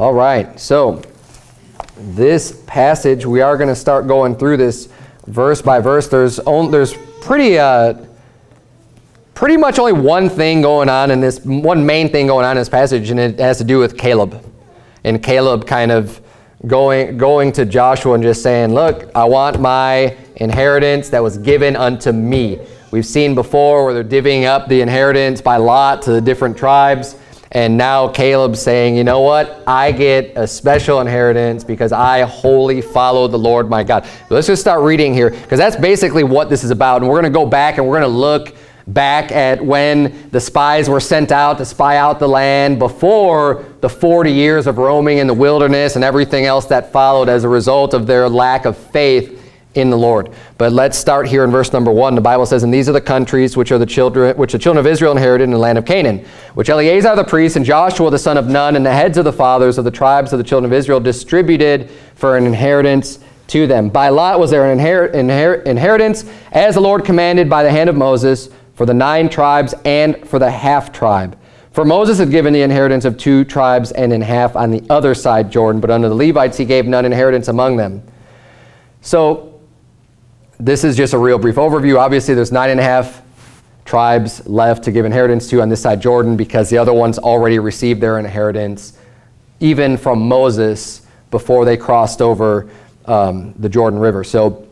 All right, so this passage, we are going to start going through this verse by verse. There's, only, there's pretty, uh, pretty much only one thing going on in this, one main thing going on in this passage, and it has to do with Caleb. And Caleb kind of going, going to Joshua and just saying, look, I want my inheritance that was given unto me. We've seen before where they're divvying up the inheritance by lot to the different tribes. And now Caleb's saying, you know what? I get a special inheritance because I wholly follow the Lord my God. Let's just start reading here because that's basically what this is about. And we're going to go back and we're going to look back at when the spies were sent out to spy out the land before the 40 years of roaming in the wilderness and everything else that followed as a result of their lack of faith in the Lord. But let's start here in verse number one. The Bible says, And these are the countries which are the children which the children of Israel inherited in the land of Canaan, which Eleazar the priest and Joshua the son of Nun and the heads of the fathers of the tribes of the children of Israel distributed for an inheritance to them. By lot was there an inher inher inheritance, as the Lord commanded by the hand of Moses, for the nine tribes and for the half tribe. For Moses had given the inheritance of two tribes and in half on the other side Jordan, but unto the Levites he gave none inheritance among them. So this is just a real brief overview. Obviously, there's nine and a half tribes left to give inheritance to on this side Jordan because the other ones already received their inheritance even from Moses before they crossed over um, the Jordan River. So,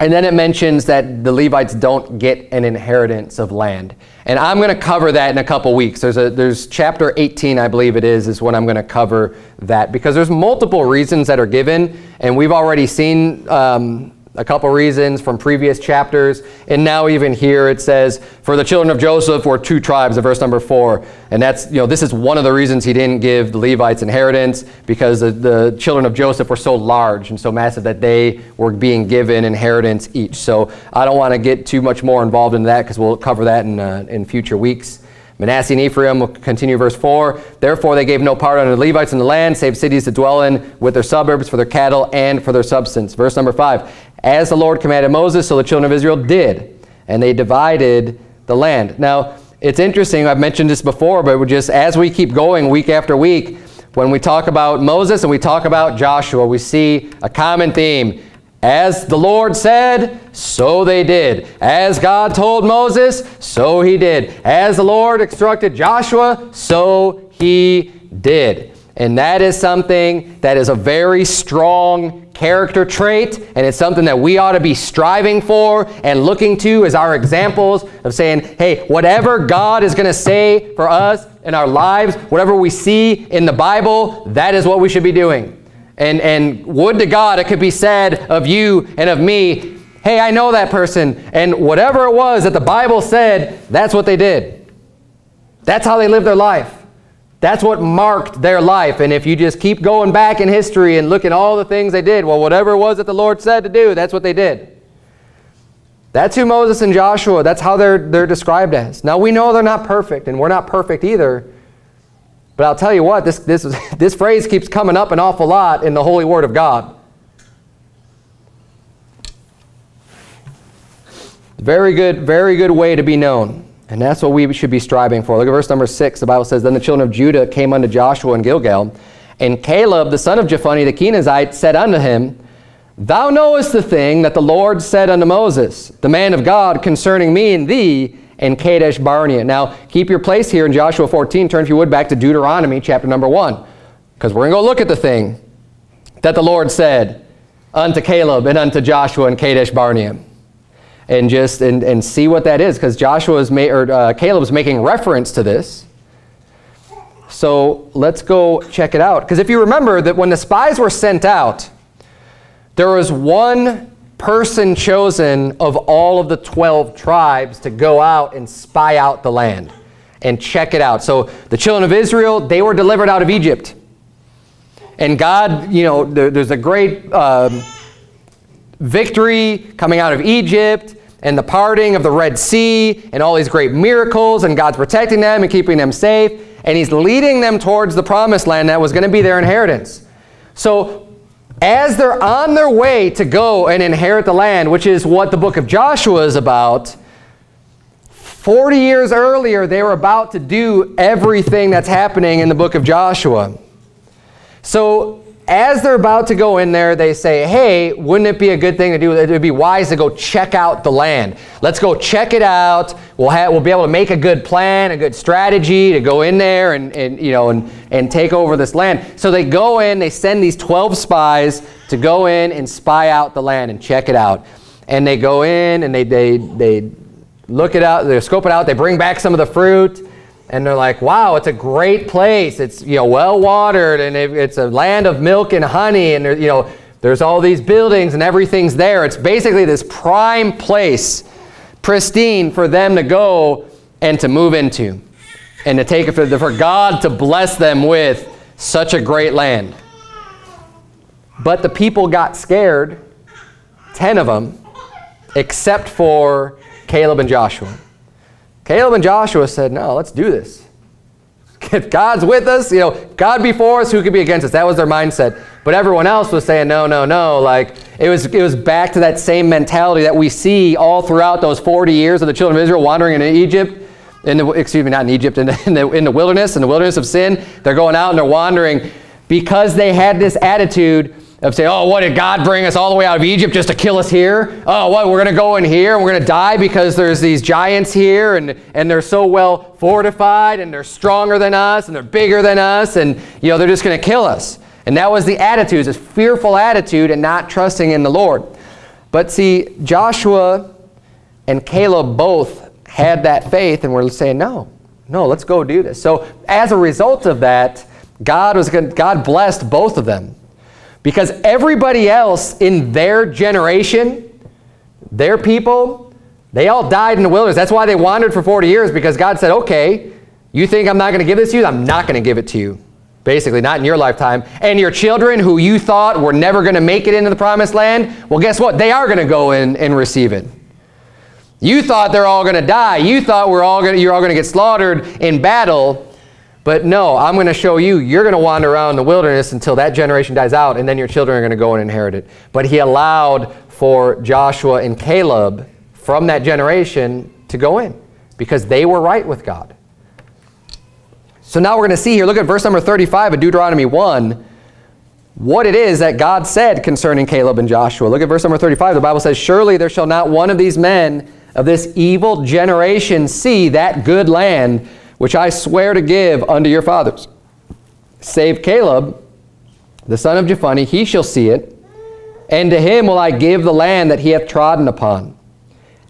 and then it mentions that the Levites don't get an inheritance of land. And I'm going to cover that in a couple weeks. There's, a, there's chapter 18, I believe it is, is when I'm going to cover that because there's multiple reasons that are given. And we've already seen um, a couple reasons from previous chapters. And now even here it says, for the children of Joseph were two tribes in verse number four. And that's, you know, this is one of the reasons he didn't give the Levites inheritance because the, the children of Joseph were so large and so massive that they were being given inheritance each. So I don't want to get too much more involved in that because we'll cover that in, uh, in future weeks. Manasseh and Ephraim will continue verse 4. Therefore they gave no part unto the Levites in the land, save cities to dwell in with their suburbs for their cattle and for their substance. Verse number 5. As the Lord commanded Moses, so the children of Israel did, and they divided the land. Now, it's interesting, I've mentioned this before, but just as we keep going week after week, when we talk about Moses and we talk about Joshua, we see a common theme. As the Lord said, so they did. As God told Moses, so he did. As the Lord instructed Joshua, so he did. And that is something that is a very strong character trait, and it's something that we ought to be striving for and looking to as our examples of saying, hey, whatever God is going to say for us in our lives, whatever we see in the Bible, that is what we should be doing. And, and would to God it could be said of you and of me, hey, I know that person, and whatever it was that the Bible said, that's what they did. That's how they lived their life. That's what marked their life. And if you just keep going back in history and look at all the things they did, well, whatever it was that the Lord said to do, that's what they did. That's who Moses and Joshua, that's how they're, they're described as. Now, we know they're not perfect, and we're not perfect either. But I'll tell you what, this, this, this phrase keeps coming up an awful lot in the Holy Word of God. Very good, very good way to be known. And that's what we should be striving for. Look at verse number 6. The Bible says, Then the children of Judah came unto Joshua in Gilgal, and Caleb, the son of Jephunneh the Kenizzite, said unto him, Thou knowest the thing that the Lord said unto Moses, the man of God, concerning me and thee, and Kadesh Barnea. Now, keep your place here in Joshua 14. Turn, if you would, back to Deuteronomy chapter number 1. Because we're going to go look at the thing that the Lord said unto Caleb and unto Joshua and Kadesh Barnea and just and, and see what that is because Joshua is ma- or uh, Caleb's making reference to this. So let's go check it out. Because if you remember that when the spies were sent out, there was one person chosen of all of the 12 tribes to go out and spy out the land and check it out. So the children of Israel, they were delivered out of Egypt. And God, you know, there, there's a great um, victory coming out of Egypt and the parting of the Red Sea and all these great miracles and God's protecting them and keeping them safe. And he's leading them towards the promised land that was going to be their inheritance. So as they're on their way to go and inherit the land, which is what the book of Joshua is about, 40 years earlier, they were about to do everything that's happening in the book of Joshua. So as they're about to go in there, they say, hey, wouldn't it be a good thing to do? It would be wise to go check out the land. Let's go check it out. We'll, have, we'll be able to make a good plan, a good strategy to go in there and, and, you know, and, and take over this land. So they go in, they send these 12 spies to go in and spy out the land and check it out. And they go in and they, they, they look it out, they scope it out, they bring back some of the fruit and they're like, wow, it's a great place. It's you know well watered, and it's a land of milk and honey, and there, you know there's all these buildings and everything's there. It's basically this prime place, pristine for them to go and to move into, and to take it for, for God to bless them with such a great land. But the people got scared, ten of them, except for Caleb and Joshua. Caleb and Joshua said, no, let's do this. If God's with us, you know, God before us, who could be against us? That was their mindset. But everyone else was saying, no, no, no. Like, it was, it was back to that same mentality that we see all throughout those 40 years of the children of Israel wandering in Egypt. In the, excuse me, not in Egypt, in the, in, the, in the wilderness, in the wilderness of sin. They're going out and they're wandering because they had this attitude of say, oh, what did God bring us all the way out of Egypt just to kill us here? Oh, what, we're going to go in here and we're going to die because there's these giants here and, and they're so well fortified and they're stronger than us and they're bigger than us and, you know, they're just going to kill us. And that was the attitude, this fearful attitude and not trusting in the Lord. But see, Joshua and Caleb both had that faith and were saying, no, no, let's go do this. So as a result of that, God, was God blessed both of them. Because everybody else in their generation, their people, they all died in the wilderness. That's why they wandered for 40 years because God said, okay, you think I'm not going to give this to you? I'm not going to give it to you. Basically, not in your lifetime. And your children who you thought were never going to make it into the promised land, well, guess what? They are going to go in and receive it. You thought they're all going to die. You thought we're all to, you're all going to get slaughtered in battle. But no, I'm going to show you, you're going to wander around the wilderness until that generation dies out, and then your children are going to go and inherit it. But he allowed for Joshua and Caleb from that generation to go in because they were right with God. So now we're going to see here, look at verse number 35 of Deuteronomy 1, what it is that God said concerning Caleb and Joshua. Look at verse number 35. The Bible says, Surely there shall not one of these men of this evil generation see that good land which I swear to give unto your fathers. Save Caleb, the son of Jephunneh, he shall see it, and to him will I give the land that he hath trodden upon,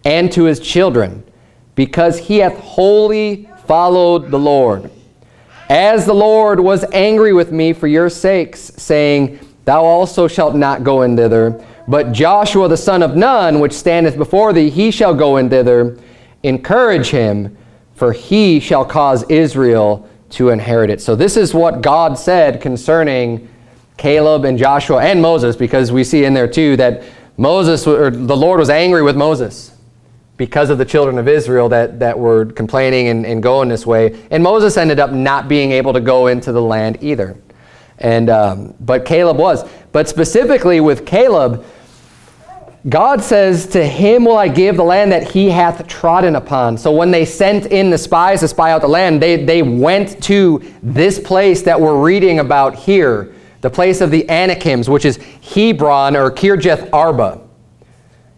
and to his children, because he hath wholly followed the Lord. As the Lord was angry with me for your sakes, saying, Thou also shalt not go in thither, but Joshua the son of Nun, which standeth before thee, he shall go in thither. Encourage him, for he shall cause Israel to inherit it. So this is what God said concerning Caleb and Joshua and Moses, because we see in there too that Moses, or the Lord was angry with Moses because of the children of Israel that, that were complaining and, and going this way. And Moses ended up not being able to go into the land either. And, um, but Caleb was. But specifically with Caleb, God says, To him will I give the land that he hath trodden upon. So when they sent in the spies to spy out the land, they, they went to this place that we're reading about here, the place of the Anakims, which is Hebron or Kirjath Arba.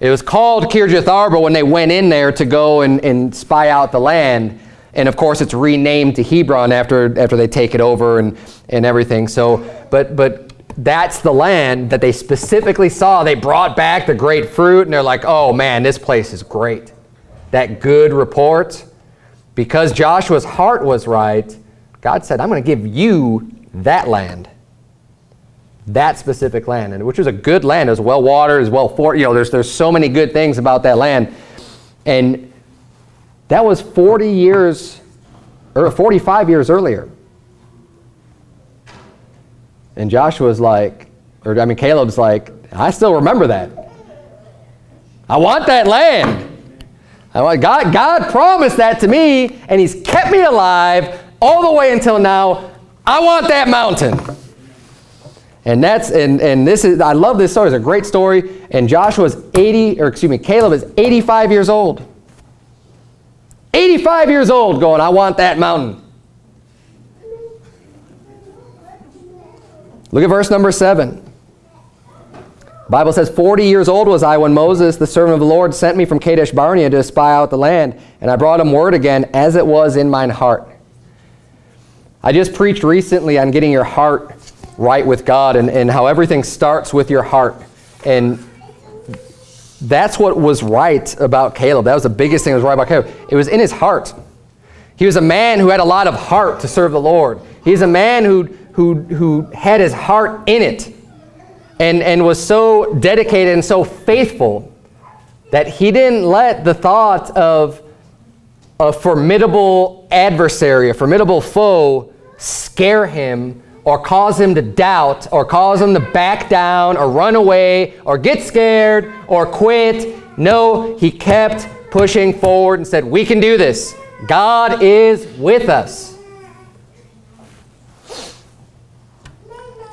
It was called Kirjath Arba when they went in there to go and, and spy out the land. And of course, it's renamed to Hebron after, after they take it over and, and everything. So, but, but that's the land that they specifically saw. They brought back the great fruit, and they're like, oh man, this place is great. That good report. Because Joshua's heart was right, God said, I'm going to give you that land. That specific land, and which was a good land. It was well watered, it was well for you know, there's there's so many good things about that land. And that was 40 years or 45 years earlier. And Joshua's like, or I mean, Caleb's like, I still remember that. I want that land. I want, God, God promised that to me, and He's kept me alive all the way until now. I want that mountain. And that's and and this is I love this story. It's a great story. And Joshua's 80, or excuse me, Caleb is 85 years old. 85 years old going, I want that mountain. Look at verse number 7. The Bible says, 40 years old was I when Moses, the servant of the Lord, sent me from Kadesh Barnea to spy out the land, and I brought him word again as it was in mine heart. I just preached recently on getting your heart right with God and, and how everything starts with your heart. And that's what was right about Caleb. That was the biggest thing that was right about Caleb. It was in his heart. He was a man who had a lot of heart to serve the Lord. He's a man who, who, who had his heart in it and, and was so dedicated and so faithful that he didn't let the thought of a formidable adversary, a formidable foe, scare him or cause him to doubt or cause him to back down or run away or get scared or quit. No, he kept pushing forward and said, we can do this. God is with us.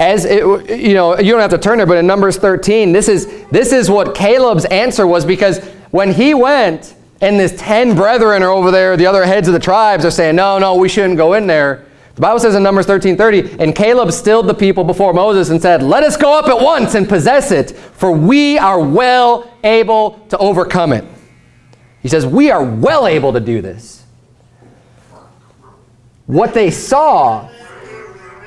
As it, you know, you don't have to turn there, but in Numbers 13, this is, this is what Caleb's answer was because when he went and his 10 brethren are over there, the other heads of the tribes are saying, no, no, we shouldn't go in there. The Bible says in Numbers 13:30, and Caleb stilled the people before Moses and said, Let us go up at once and possess it, for we are well able to overcome it. He says, We are well able to do this. What they saw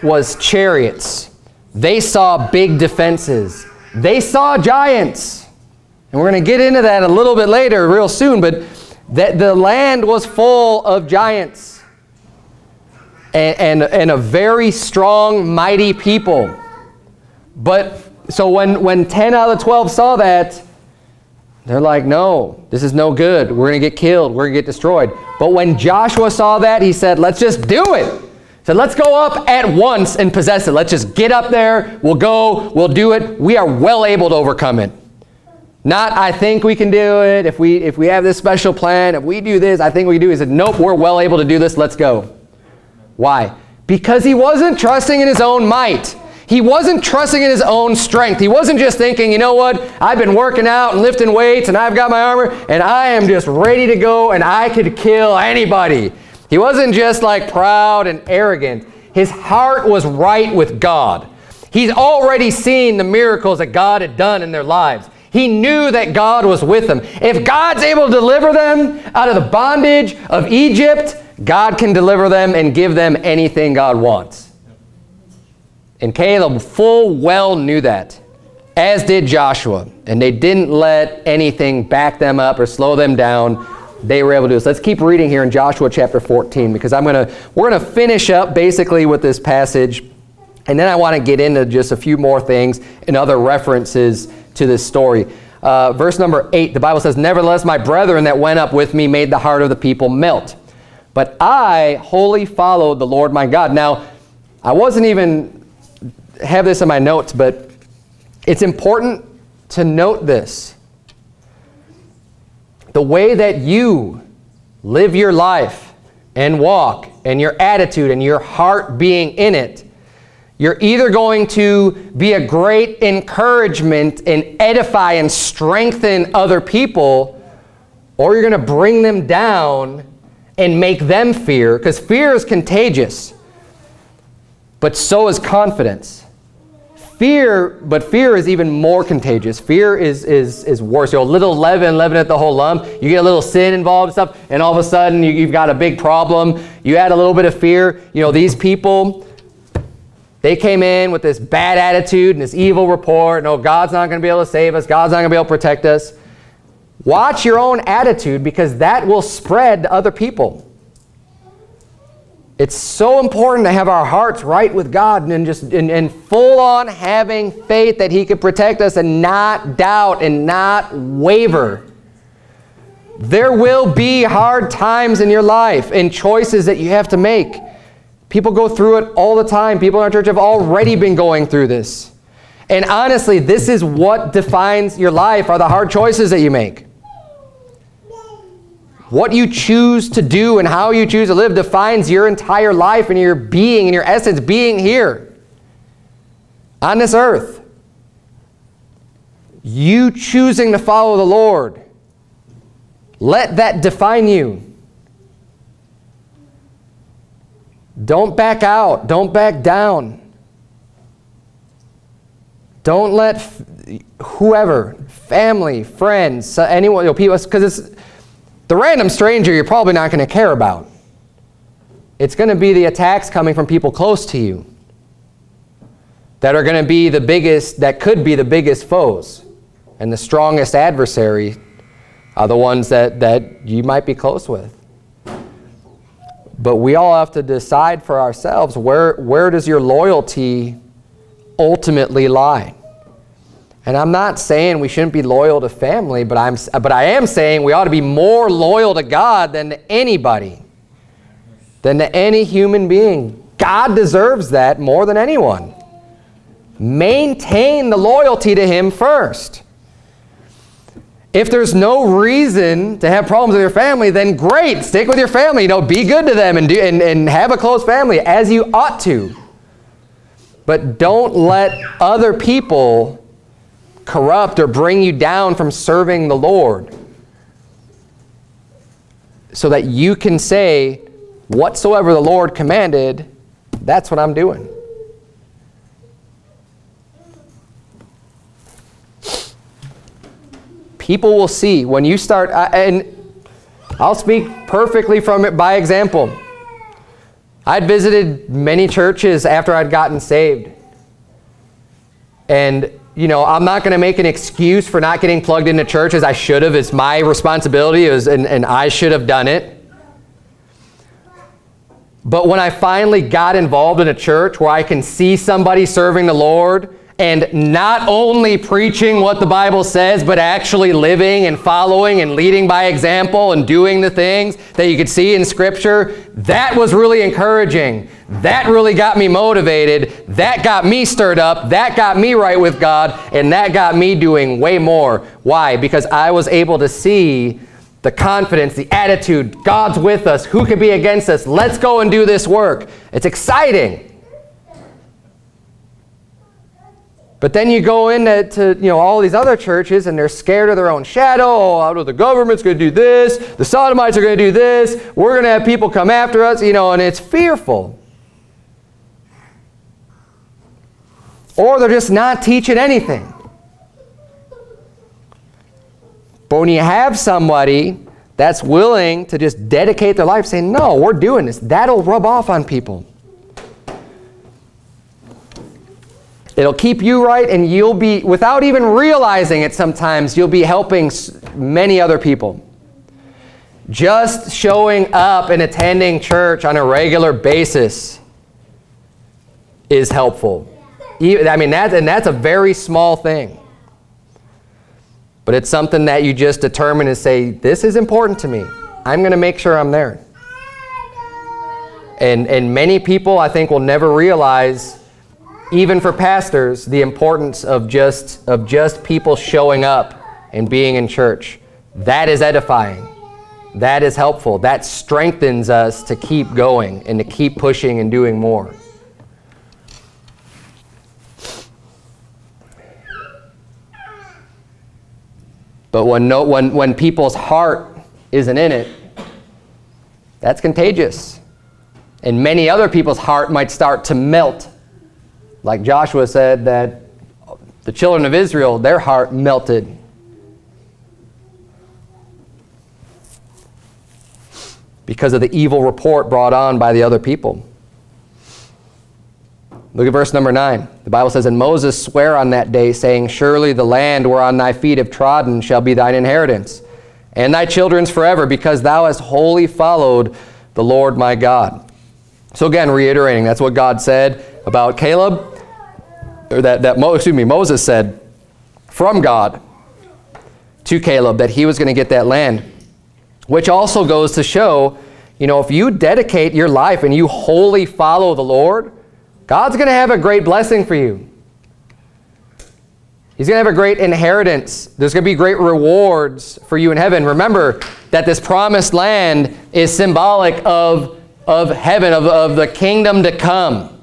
was chariots they saw big defenses. They saw giants. And we're going to get into that a little bit later, real soon, but that the land was full of giants and, and, and a very strong, mighty people. But so when, when 10 out of the 12 saw that, they're like, no, this is no good. We're going to get killed. We're going to get destroyed. But when Joshua saw that, he said, let's just do it said, let's go up at once and possess it. Let's just get up there. We'll go. We'll do it. We are well able to overcome it. Not, I think we can do it. If we, if we have this special plan, if we do this, I think we can do. it. He said, nope, we're well able to do this. Let's go. Why? Because he wasn't trusting in his own might. He wasn't trusting in his own strength. He wasn't just thinking, you know what, I've been working out and lifting weights and I've got my armor and I am just ready to go and I could kill anybody. He wasn't just like proud and arrogant. His heart was right with God. He's already seen the miracles that God had done in their lives. He knew that God was with them. If God's able to deliver them out of the bondage of Egypt, God can deliver them and give them anything God wants. And Caleb full well knew that, as did Joshua. And they didn't let anything back them up or slow them down they were able to do this. Let's keep reading here in Joshua chapter 14 because I'm going to, we're going to finish up basically with this passage and then I want to get into just a few more things and other references to this story. Uh, verse number 8, the Bible says, Nevertheless, my brethren that went up with me made the heart of the people melt. But I wholly followed the Lord my God. Now, I wasn't even have this in my notes, but it's important to note this the way that you live your life and walk and your attitude and your heart being in it, you're either going to be a great encouragement and edify and strengthen other people, or you're going to bring them down and make them fear, because fear is contagious, but so is confidence. Fear, but fear is even more contagious. Fear is, is, is worse. You know, a little leaven, leaven at the whole lump. You get a little sin involved and stuff, and all of a sudden you, you've got a big problem. You add a little bit of fear. You know, these people, they came in with this bad attitude and this evil report. No, oh, God's not going to be able to save us. God's not going to be able to protect us. Watch your own attitude because that will spread to other people. It's so important to have our hearts right with God and just and, and full on having faith that He can protect us and not doubt and not waver. There will be hard times in your life and choices that you have to make. People go through it all the time. People in our church have already been going through this. And honestly, this is what defines your life are the hard choices that you make. What you choose to do and how you choose to live defines your entire life and your being and your essence being here on this earth. You choosing to follow the Lord. Let that define you. Don't back out. Don't back down. Don't let whoever, family, friends, anyone, you know, people, because it's the random stranger you're probably not going to care about. It's going to be the attacks coming from people close to you that are going to be the biggest, that could be the biggest foes. And the strongest adversary are the ones that, that you might be close with. But we all have to decide for ourselves where, where does your loyalty ultimately lie? And I'm not saying we shouldn't be loyal to family, but, I'm, but I am saying we ought to be more loyal to God than to anybody, than to any human being. God deserves that more than anyone. Maintain the loyalty to Him first. If there's no reason to have problems with your family, then great, stick with your family. You know, be good to them and, do, and, and have a close family as you ought to. But don't let other people corrupt or bring you down from serving the Lord so that you can say, whatsoever the Lord commanded, that's what I'm doing. People will see when you start, and I'll speak perfectly from it by example. I'd visited many churches after I'd gotten saved. And you know, I'm not going to make an excuse for not getting plugged into church as I should have. It's my responsibility, was, and, and I should have done it. But when I finally got involved in a church where I can see somebody serving the Lord and not only preaching what the Bible says, but actually living and following and leading by example and doing the things that you could see in Scripture, that was really encouraging. That really got me motivated. That got me stirred up. That got me right with God. And that got me doing way more. Why? Because I was able to see the confidence, the attitude, God's with us. Who can be against us? Let's go and do this work. It's exciting. But then you go into to, you know, all these other churches and they're scared of their own shadow. Oh, out of the government's going to do this. The sodomites are going to do this. We're going to have people come after us, you know, and it's fearful. Or they're just not teaching anything. But when you have somebody that's willing to just dedicate their life saying, no, we're doing this, that'll rub off on people. It'll keep you right, and you'll be, without even realizing it sometimes, you'll be helping many other people. Just showing up and attending church on a regular basis is helpful. I mean, that, and that's a very small thing. But it's something that you just determine and say, this is important to me. I'm going to make sure I'm there. And, and many people, I think, will never realize even for pastors, the importance of just, of just people showing up and being in church. That is edifying. That is helpful. That strengthens us to keep going and to keep pushing and doing more. But when, no, when, when people's heart isn't in it, that's contagious. And many other people's heart might start to melt like Joshua said that the children of Israel, their heart melted. Because of the evil report brought on by the other people. Look at verse number 9. The Bible says, And Moses sware on that day, saying, Surely the land whereon thy feet have trodden shall be thine inheritance, and thy children's forever, because thou hast wholly followed the Lord my God. So again, reiterating, that's what God said about Caleb or that, that Mo, excuse me, Moses said from God to Caleb that he was going to get that land, which also goes to show, you know, if you dedicate your life and you wholly follow the Lord, God's going to have a great blessing for you. He's going to have a great inheritance. There's going to be great rewards for you in heaven. Remember that this promised land is symbolic of, of heaven, of, of the kingdom to come.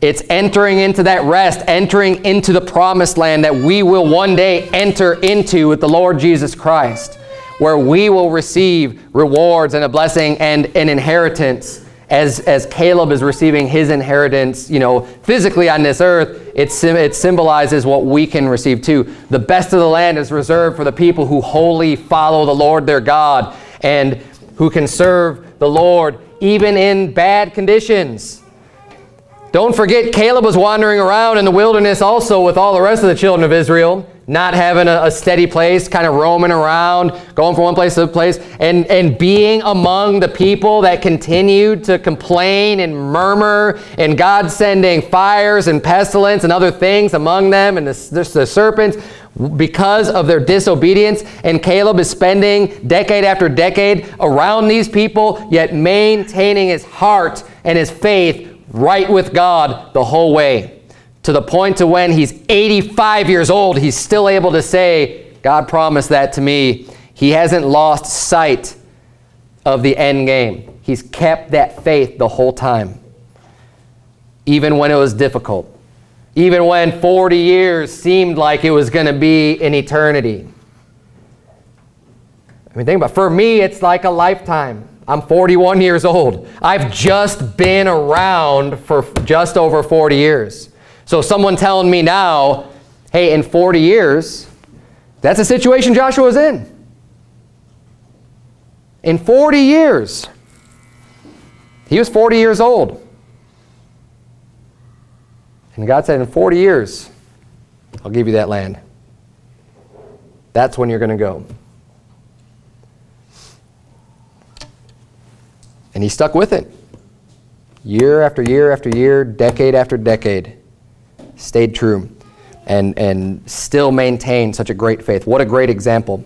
It's entering into that rest, entering into the promised land that we will one day enter into with the Lord Jesus Christ, where we will receive rewards and a blessing and an inheritance as, as Caleb is receiving his inheritance, you know, physically on this earth, it, it symbolizes what we can receive too. The best of the land is reserved for the people who wholly follow the Lord their God and who can serve the Lord even in bad conditions. Don't forget, Caleb was wandering around in the wilderness also with all the rest of the children of Israel, not having a, a, steady place, kind of roaming around, going from one place to the place, and, and being among the people that continued to complain and murmur, and God sending fires and pestilence and other things among them, and the, the serpents, because of their disobedience. And Caleb is spending decade after decade around these people, yet maintaining his heart and his faith right with God the whole way. To the point to when he's 85 years old, he's still able to say, God promised that to me. He hasn't lost sight of the end game. He's kept that faith the whole time, even when it was difficult, even when 40 years seemed like it was going to be an eternity. I mean, think about it. For me, it's like a lifetime. I'm 41 years old. I've just been around for just over 40 years. So someone telling me now, hey, in 40 years, that's a situation Joshua was in. In 40 years. He was 40 years old. And God said, in 40 years, I'll give you that land. That's when you're going to go. And he stuck with it. Year after year after year, decade after decade, stayed true and, and still maintained such a great faith. What a great example.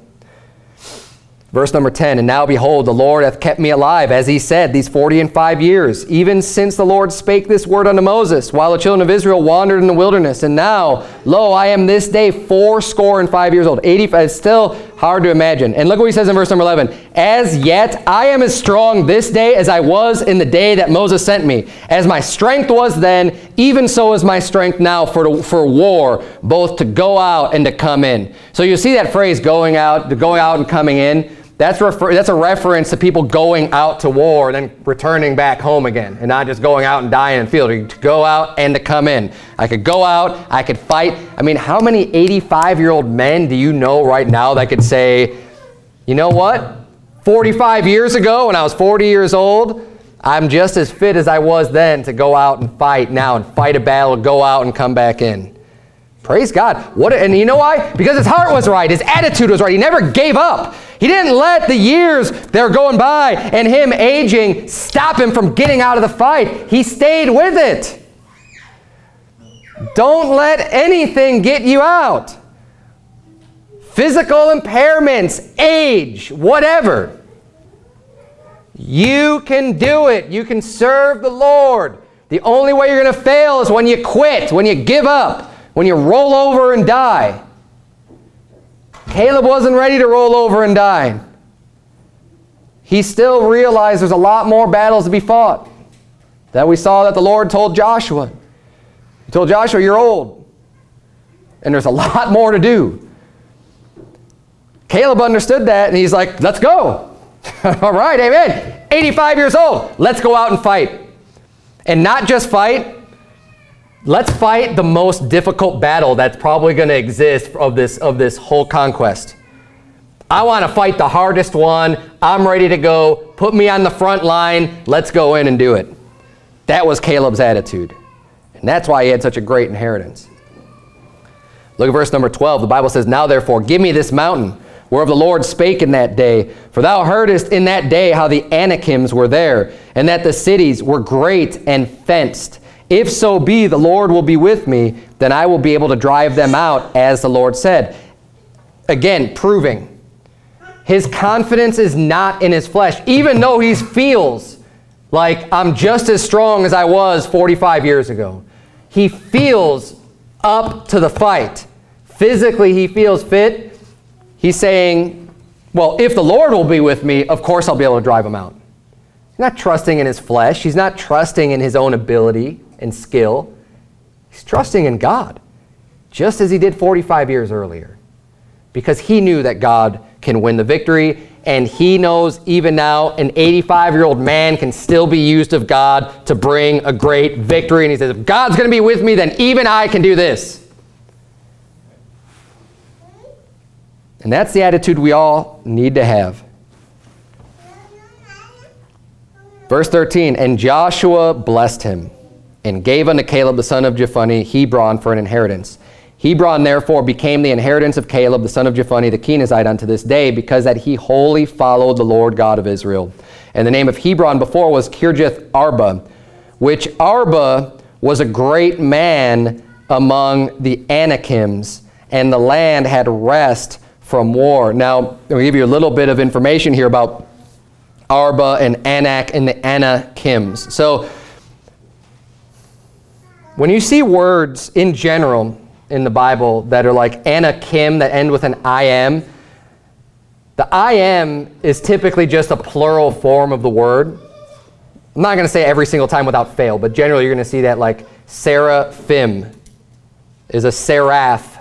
Verse number 10, And now behold, the Lord hath kept me alive, as he said, these forty and five years, even since the Lord spake this word unto Moses, while the children of Israel wandered in the wilderness. And now, lo, I am this day fourscore and five years old. 85, it's uh, still hard to imagine. And look what he says in verse number 11. As yet I am as strong this day as I was in the day that Moses sent me. As my strength was then, even so is my strength now for, for war, both to go out and to come in. So you see that phrase, going out, going out and coming in. That's, that's a reference to people going out to war and then returning back home again and not just going out and dying in the field. To go out and to come in. I could go out, I could fight. I mean, how many 85-year-old men do you know right now that could say, you know what? 45 years ago when I was 40 years old, I'm just as fit as I was then to go out and fight now and fight a battle, go out and come back in. Praise God. What, and you know why? Because his heart was right. His attitude was right. He never gave up. He didn't let the years that are going by and him aging stop him from getting out of the fight. He stayed with it. Don't let anything get you out. Physical impairments, age, whatever. You can do it. You can serve the Lord. The only way you're going to fail is when you quit, when you give up, when you roll over and die. Caleb wasn't ready to roll over and die. He still realized there's a lot more battles to be fought. That we saw that the Lord told Joshua. He told Joshua, you're old. And there's a lot more to do. Caleb understood that and he's like, let's go. All right, amen. 85 years old. Let's go out and fight. And not just fight, Let's fight the most difficult battle that's probably going to exist of this, of this whole conquest. I want to fight the hardest one. I'm ready to go. Put me on the front line. Let's go in and do it. That was Caleb's attitude. And that's why he had such a great inheritance. Look at verse number 12. The Bible says, Now therefore, give me this mountain, whereof the Lord spake in that day. For thou heardest in that day how the Anakims were there, and that the cities were great and fenced. If so be the Lord will be with me, then I will be able to drive them out, as the Lord said. Again, proving. His confidence is not in his flesh, even though he feels like I'm just as strong as I was 45 years ago. He feels up to the fight. Physically, he feels fit. He's saying, well, if the Lord will be with me, of course I'll be able to drive them out. He's not trusting in his flesh. He's not trusting in his own ability and skill. He's trusting in God, just as he did 45 years earlier, because he knew that God can win the victory, and he knows even now an 85-year-old man can still be used of God to bring a great victory. And he says, if God's going to be with me, then even I can do this. And that's the attitude we all need to have. Verse 13, And Joshua blessed him, and gave unto Caleb the son of Jephunneh Hebron for an inheritance. Hebron therefore became the inheritance of Caleb the son of Jephunneh the Kenizzite unto this day, because that he wholly followed the Lord God of Israel. And the name of Hebron before was Kirjath Arba, which Arba was a great man among the Anakims, and the land had rest from war. Now, I'll give you a little bit of information here about Arba and Anak and the Anakims. So, when you see words in general in the Bible that are like Anakim that end with an I am, the I am is typically just a plural form of the word. I'm not going to say every single time without fail, but generally you're going to see that like seraphim is a seraph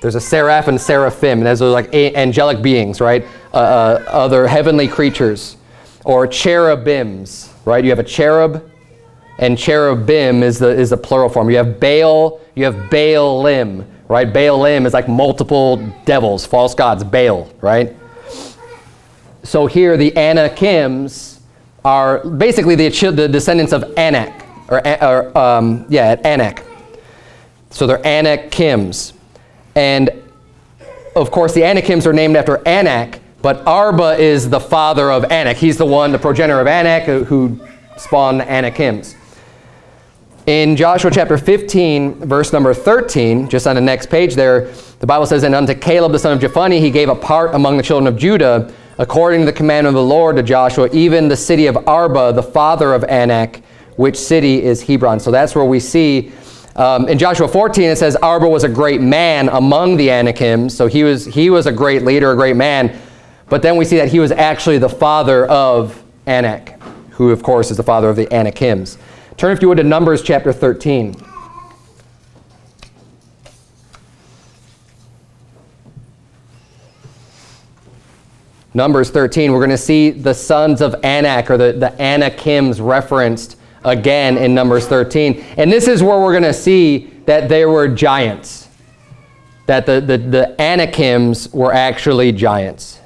there's a seraph and seraphim, and those are like angelic beings, right? Uh, uh, other heavenly creatures. Or cherubims, right? You have a cherub, and cherubim is the, is the plural form. You have Baal, you have Baalim, right? Baalim is like multiple devils, false gods, Baal, right? So here the Anakims are basically the, the descendants of Anak, or, or um, yeah, Anak. So they're Anakims. And of course, the Anakims are named after Anak, but Arba is the father of Anak. He's the one, the progenitor of Anak, who spawned the Anakims. In Joshua chapter 15, verse number 13, just on the next page there, the Bible says, And unto Caleb the son of Jephunneh he gave a part among the children of Judah, according to the commandment of the Lord to Joshua, even the city of Arba, the father of Anak, which city is Hebron. So that's where we see um, in Joshua 14, it says Arba was a great man among the Anakims. So he was, he was a great leader, a great man. But then we see that he was actually the father of Anak, who, of course, is the father of the Anakims. Turn, if you would, to Numbers chapter 13. Numbers 13, we're going to see the sons of Anak, or the, the Anakims referenced again in Numbers 13. And this is where we're going to see that there were giants, that the, the, the Anakims were actually giants.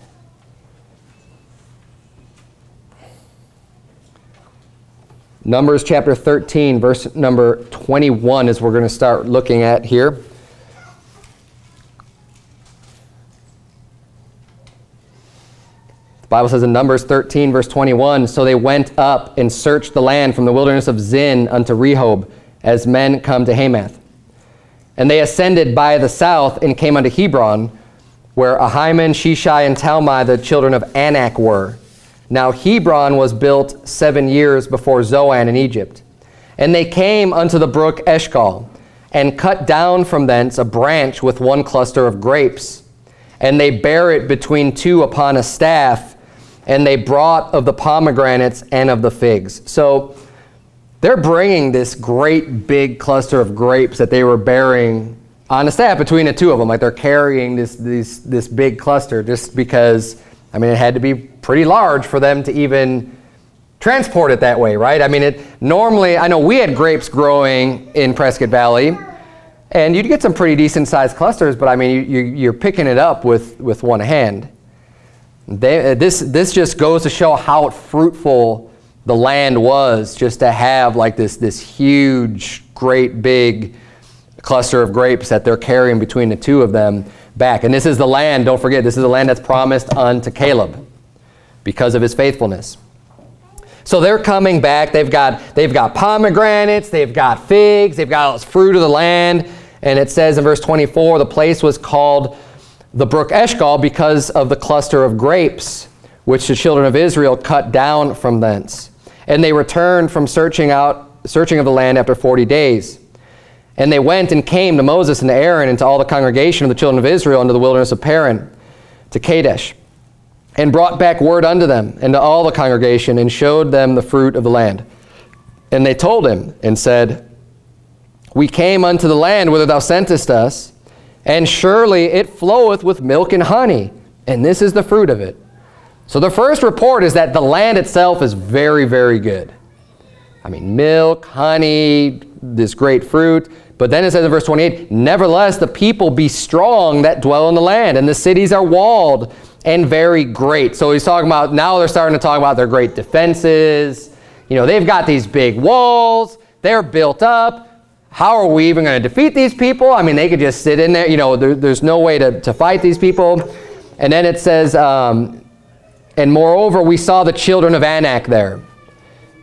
Numbers chapter 13, verse number 21 is we're going to start looking at here. The Bible says in Numbers 13, verse 21, So they went up and searched the land from the wilderness of Zin unto Rehob, as men come to Hamath. And they ascended by the south and came unto Hebron, where Ahiman, Sheshai, and Talmai, the children of Anak, were. Now Hebron was built seven years before Zoan in Egypt. And they came unto the brook Eshcol, and cut down from thence a branch with one cluster of grapes. And they bare it between two upon a staff, and they brought of the pomegranates and of the figs. So they're bringing this great big cluster of grapes that they were bearing on a staff between the two of them. Like they're carrying this, this, this big cluster just because, I mean, it had to be pretty large for them to even transport it that way, right? I mean, it normally, I know we had grapes growing in Prescott Valley, and you'd get some pretty decent sized clusters, but I mean, you, you're picking it up with, with one hand. They, this, this just goes to show how fruitful the land was just to have like this, this huge, great big cluster of grapes that they're carrying between the two of them back. And this is the land, don't forget, this is the land that's promised unto Caleb because of his faithfulness. So they're coming back. They've got, they've got pomegranates, they've got figs, they've got all this fruit of the land. And it says in verse 24, the place was called the brook Eshcol because of the cluster of grapes which the children of Israel cut down from thence. And they returned from searching out searching of the land after 40 days. And they went and came to Moses and to Aaron and to all the congregation of the children of Israel into the wilderness of Paran, to Kadesh, and brought back word unto them and to all the congregation, and showed them the fruit of the land. And they told him and said, We came unto the land whither thou sentest us, and surely it floweth with milk and honey, and this is the fruit of it. So the first report is that the land itself is very, very good. I mean, milk, honey, this great fruit. But then it says in verse 28, Nevertheless, the people be strong that dwell in the land, and the cities are walled and very great. So he's talking about, now they're starting to talk about their great defenses. You know, they've got these big walls. They're built up. How are we even going to defeat these people? I mean, they could just sit in there. You know, there, there's no way to, to fight these people. And then it says, um, and moreover, we saw the children of Anak there.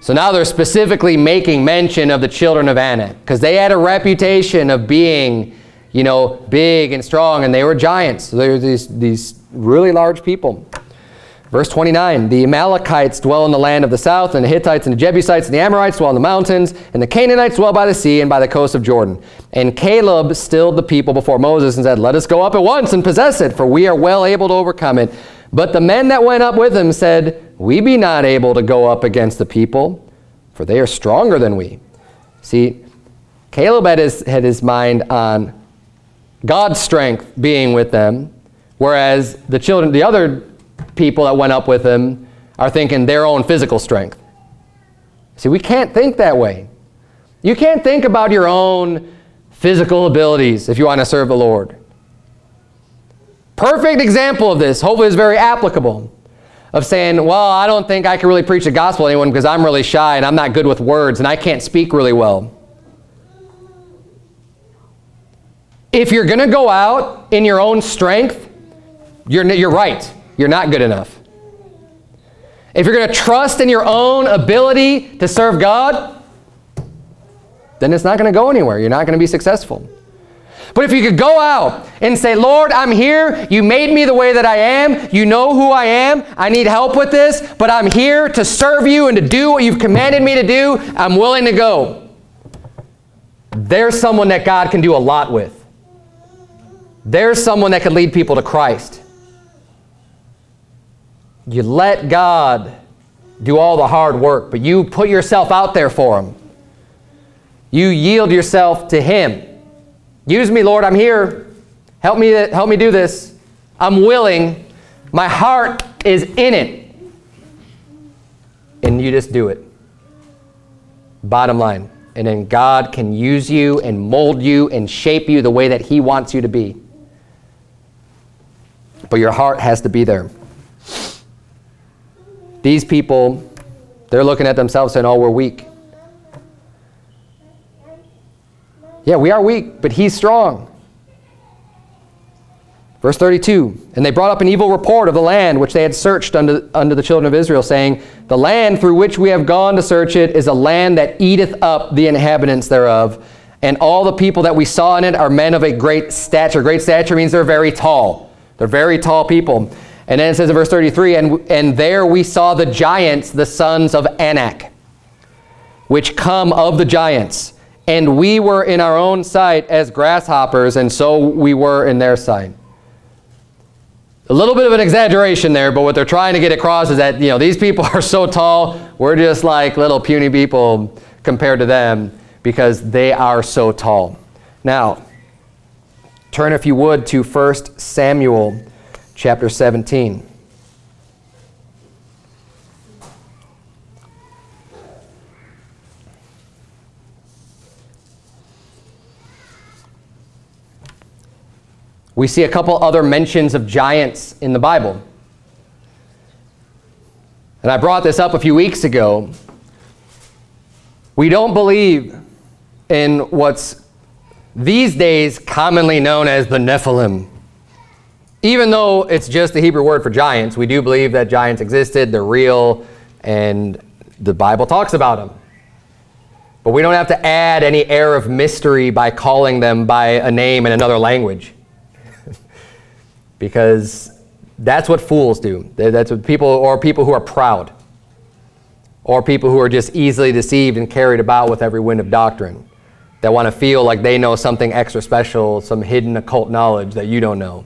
So now they're specifically making mention of the children of Anak because they had a reputation of being, you know, big and strong, and they were giants. So they were these, these really large people. Verse 29, the Amalekites dwell in the land of the south, and the Hittites and the Jebusites and the Amorites dwell in the mountains, and the Canaanites dwell by the sea and by the coast of Jordan. And Caleb stilled the people before Moses and said, Let us go up at once and possess it, for we are well able to overcome it. But the men that went up with him said, We be not able to go up against the people, for they are stronger than we. See, Caleb had his, had his mind on God's strength being with them, whereas the children, the other people that went up with him are thinking their own physical strength. See, we can't think that way. You can't think about your own physical abilities if you want to serve the Lord. Perfect example of this, hopefully is very applicable, of saying, well, I don't think I can really preach the gospel to anyone because I'm really shy and I'm not good with words and I can't speak really well. If you're going to go out in your own strength, you're, you're right. You're not good enough. If you're going to trust in your own ability to serve God, then it's not going to go anywhere. You're not going to be successful. But if you could go out and say, Lord, I'm here. You made me the way that I am. You know who I am. I need help with this, but I'm here to serve you and to do what you've commanded me to do. I'm willing to go. There's someone that God can do a lot with. There's someone that can lead people to Christ. You let God do all the hard work, but you put yourself out there for Him. You yield yourself to Him. Use me, Lord. I'm here. Help me, help me do this. I'm willing. My heart is in it. And you just do it. Bottom line. And then God can use you and mold you and shape you the way that He wants you to be. But your heart has to be there. These people, they're looking at themselves saying, oh, we're weak. Yeah, we are weak, but he's strong. Verse 32, And they brought up an evil report of the land which they had searched unto, unto the children of Israel, saying, The land through which we have gone to search it is a land that eateth up the inhabitants thereof. And all the people that we saw in it are men of a great stature. Great stature means they're very tall. They're very tall people. And then it says in verse 33, And, and there we saw the giants, the sons of Anak, which come of the giants and we were in our own sight as grasshoppers, and so we were in their sight. A little bit of an exaggeration there, but what they're trying to get across is that, you know, these people are so tall, we're just like little puny people compared to them because they are so tall. Now, turn if you would to 1 Samuel chapter 17. We see a couple other mentions of giants in the Bible. And I brought this up a few weeks ago. We don't believe in what's these days commonly known as the Nephilim. Even though it's just the Hebrew word for giants, we do believe that giants existed, they're real, and the Bible talks about them. But we don't have to add any air of mystery by calling them by a name in another language because that's what fools do. That's what people, or people who are proud, or people who are just easily deceived and carried about with every wind of doctrine, that want to feel like they know something extra special, some hidden occult knowledge that you don't know,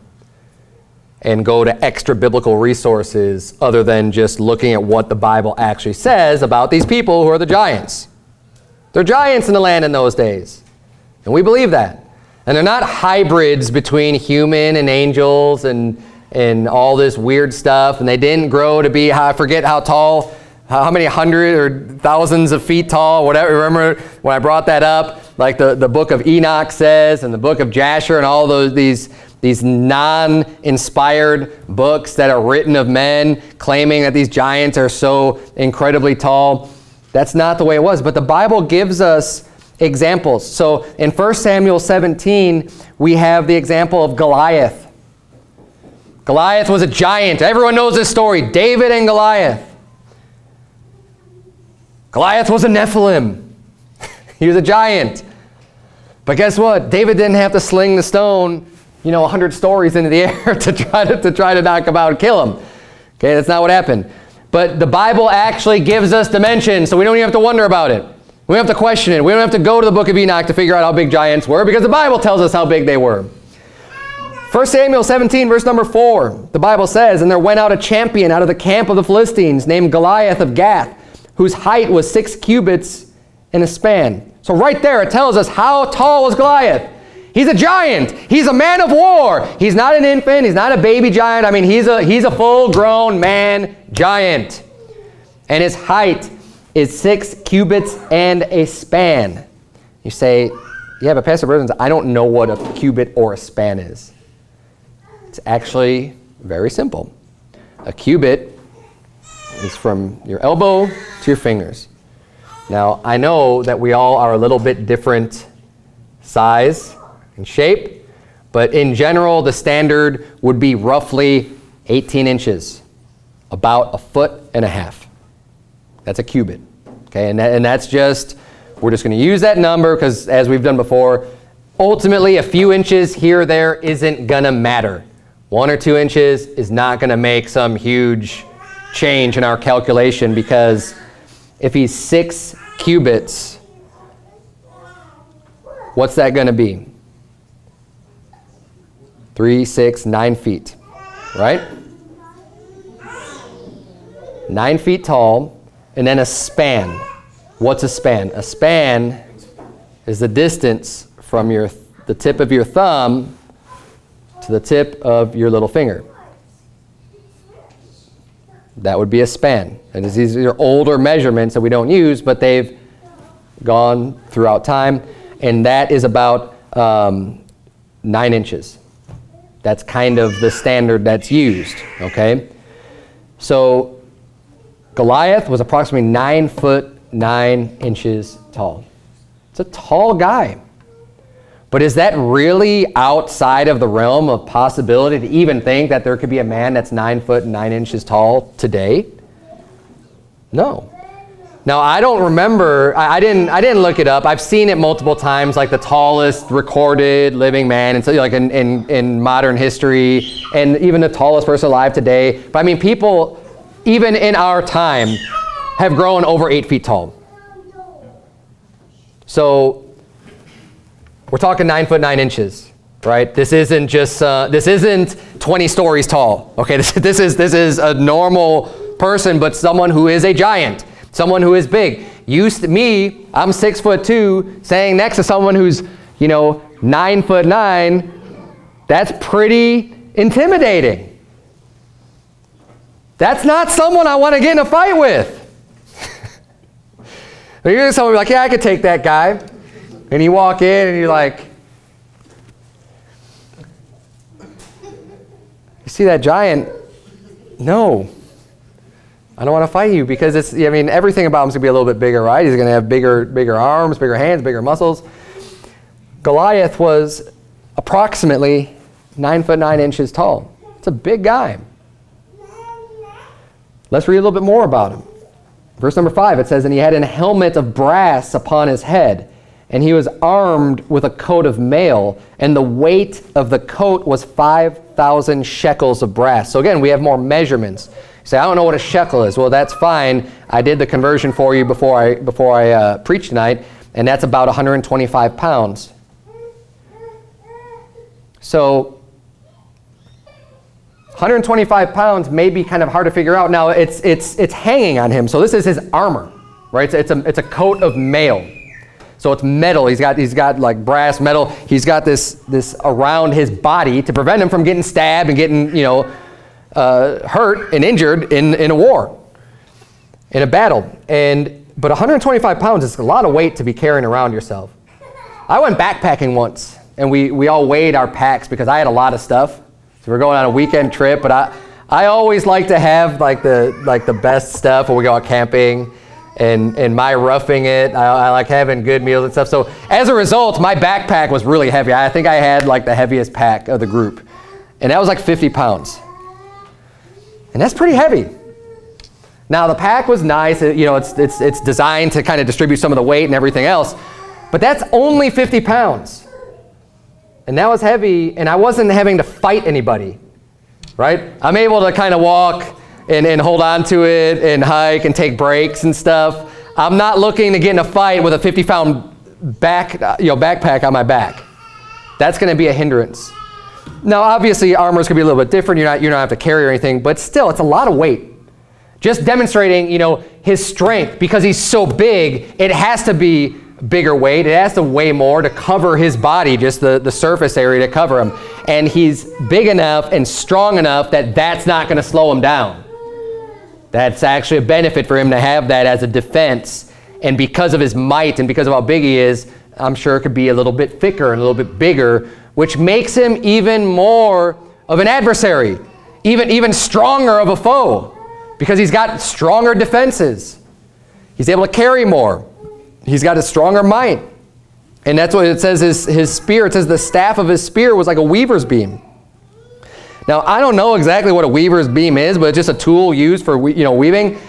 and go to extra biblical resources other than just looking at what the Bible actually says about these people who are the giants. They're giants in the land in those days, and we believe that. And they're not hybrids between human and angels and and all this weird stuff, and they didn't grow to be, I forget how tall, how many hundred or thousands of feet tall, whatever. Remember when I brought that up, like the, the book of Enoch says, and the book of Jasher, and all those these these non-inspired books that are written of men claiming that these giants are so incredibly tall. That's not the way it was. But the Bible gives us examples. So in 1 Samuel 17, we have the example of Goliath. Goliath was a giant. Everyone knows this story. David and Goliath. Goliath was a Nephilim. he was a giant. But guess what? David didn't have to sling the stone you know, 100 stories into the air to try to, to try to knock him out and kill him. Okay, that's not what happened. But the Bible actually gives us dimensions, so we don't even have to wonder about it. We don't have to question it. We don't have to go to the book of Enoch to figure out how big giants were because the Bible tells us how big they were. 1 Samuel 17, verse number 4, the Bible says, And there went out a champion out of the camp of the Philistines named Goliath of Gath, whose height was six cubits in a span. So right there it tells us how tall was Goliath. He's a giant. He's a man of war. He's not an infant. He's not a baby giant. I mean, he's a, he's a full-grown man giant. And his height is six cubits and a span. You say, yeah, but Pastor Berzins, I don't know what a cubit or a span is. It's actually very simple. A cubit is from your elbow to your fingers. Now, I know that we all are a little bit different size and shape. But in general, the standard would be roughly 18 inches, about a foot and a half. That's a cubit. Okay, and, that, and that's just, we're just going to use that number because as we've done before, ultimately a few inches here or there isn't going to matter. One or two inches is not going to make some huge change in our calculation because if he's six cubits, what's that going to be? Three, six, nine feet, right? Nine feet tall, and then a span. What's a span? A span is the distance from your, the tip of your thumb to the tip of your little finger. That would be a span. And these are older measurements that we don't use, but they've gone throughout time. And that is about um, nine inches. That's kind of the standard that's used, okay? So Goliath was approximately nine foot nine inches tall. It's a tall guy. But is that really outside of the realm of possibility to even think that there could be a man that's nine foot nine inches tall today? No. Now I don't remember. I, I, didn't. I didn't look it up. I've seen it multiple times, like the tallest recorded living man, and so like in, in in modern history, and even the tallest person alive today. But I mean, people, even in our time, have grown over eight feet tall. So we're talking nine foot nine inches, right? This isn't just. Uh, this isn't 20 stories tall. Okay, this, this is this is a normal person, but someone who is a giant someone who is big. To, me, I'm six foot two, saying next to someone who's, you know, nine foot nine, that's pretty intimidating. That's not someone I want to get in a fight with. you're someone like, yeah, I could take that guy. And you walk in and you're like, you see that giant? No. I don't want to fight you because it's, I mean, everything about him is going to be a little bit bigger, right? He's going to have bigger, bigger arms, bigger hands, bigger muscles. Goliath was approximately nine foot nine inches tall. It's a big guy. Let's read a little bit more about him. Verse number five, it says, And he had an helmet of brass upon his head, and he was armed with a coat of mail, and the weight of the coat was 5,000 shekels of brass. So again, we have more measurements say, I don't know what a shekel is. Well, that's fine. I did the conversion for you before I, before I uh, preached tonight, and that's about 125 pounds. So 125 pounds may be kind of hard to figure out. Now, it's, it's, it's hanging on him, so this is his armor, right? It's, it's, a, it's a coat of mail. So it's metal. He's got, he's got like brass metal. He's got this, this around his body to prevent him from getting stabbed and getting, you know, uh, hurt and injured in, in a war, in a battle. And, but 125 pounds is a lot of weight to be carrying around yourself. I went backpacking once, and we, we all weighed our packs because I had a lot of stuff. So we're going on a weekend trip, but I, I always like to have like the, like the best stuff when we go out camping and, and my roughing it. I, I, like having good meals and stuff. So as a result, my backpack was really heavy. I think I had like the heaviest pack of the group. And that was like 50 pounds. And that's pretty heavy. Now the pack was nice. It, you know, it's, it's, it's designed to kind of distribute some of the weight and everything else. But that's only 50 pounds. And that was heavy, and I wasn't having to fight anybody, right? I'm able to kind of walk and, and hold on to it and hike and take breaks and stuff. I'm not looking to get in a fight with a 50 pound back, you know, backpack on my back. That's going to be a hindrance. Now, obviously, armor is going to be a little bit different. You're not, you don't have to carry or anything, but still, it's a lot of weight. Just demonstrating, you know, his strength. Because he's so big, it has to be bigger weight. It has to weigh more to cover his body, just the, the surface area to cover him. And he's big enough and strong enough that that's not going to slow him down. That's actually a benefit for him to have that as a defense. And because of his might and because of how big he is, I'm sure it could be a little bit thicker and a little bit bigger, which makes him even more of an adversary, even, even stronger of a foe, because he's got stronger defenses. He's able to carry more. He's got a stronger might. And that's what it says his, his spear. It says the staff of his spear was like a weaver's beam. Now, I don't know exactly what a weaver's beam is, but it's just a tool used for you know, weaving.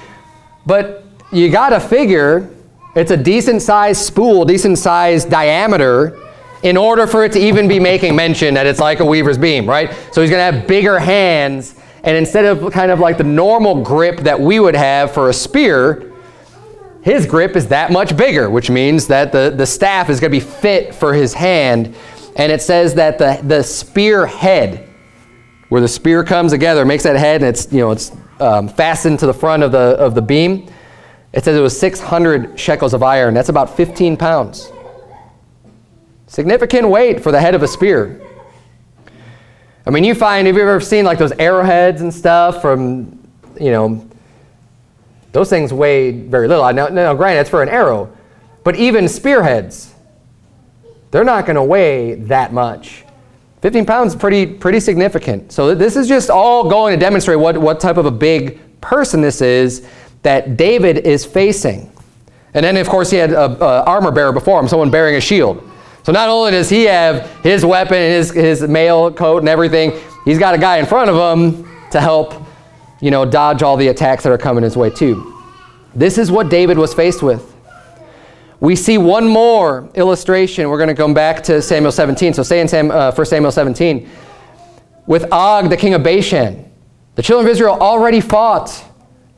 But you got to figure it's a decent sized spool, decent sized diameter in order for it to even be making mention that it's like a weaver's beam, right? So he's going to have bigger hands. And instead of kind of like the normal grip that we would have for a spear, his grip is that much bigger, which means that the, the staff is going to be fit for his hand. And it says that the, the spear head where the spear comes together, makes that head, and it's, you know, it's um, fastened to the front of the, of the beam. It says it was 600 shekels of iron. That's about 15 pounds. Significant weight for the head of a spear. I mean, you find, have you ever seen like those arrowheads and stuff from, you know, those things weigh very little. Now, now granted, it's for an arrow. But even spearheads, they're not going to weigh that much. 15 pounds is pretty, pretty significant. So this is just all going to demonstrate what, what type of a big person this is that David is facing. And then, of course, he had an armor bearer before him, someone bearing a shield. So not only does he have his weapon and his, his mail coat and everything, he's got a guy in front of him to help, you know, dodge all the attacks that are coming his way too. This is what David was faced with. We see one more illustration. We're going to come back to Samuel 17. So say in Sam, uh, 1 Samuel 17. With Og, the king of Bashan, the children of Israel already fought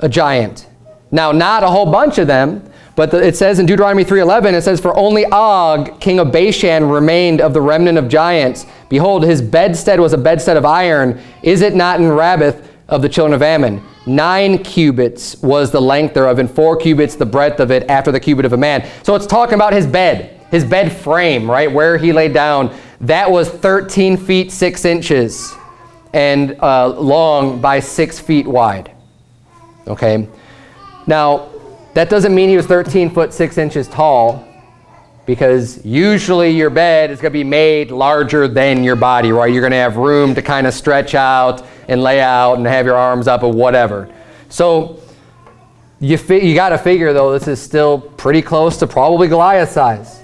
a giant. Now, not a whole bunch of them, but the, it says in Deuteronomy 3.11, it says, For only Og, king of Bashan, remained of the remnant of giants. Behold, his bedstead was a bedstead of iron. Is it not in Rabbath of the children of Ammon? Nine cubits was the length thereof, and four cubits the breadth of it after the cubit of a man. So it's talking about his bed, his bed frame, right, where he laid down. That was 13 feet 6 inches and uh, long by 6 feet wide. Okay? Now, that doesn't mean he was 13 foot 6 inches tall because usually your bed is going to be made larger than your body, right? You're going to have room to kind of stretch out and lay out and have your arms up or whatever. So you, you got to figure, though, this is still pretty close to probably Goliath size.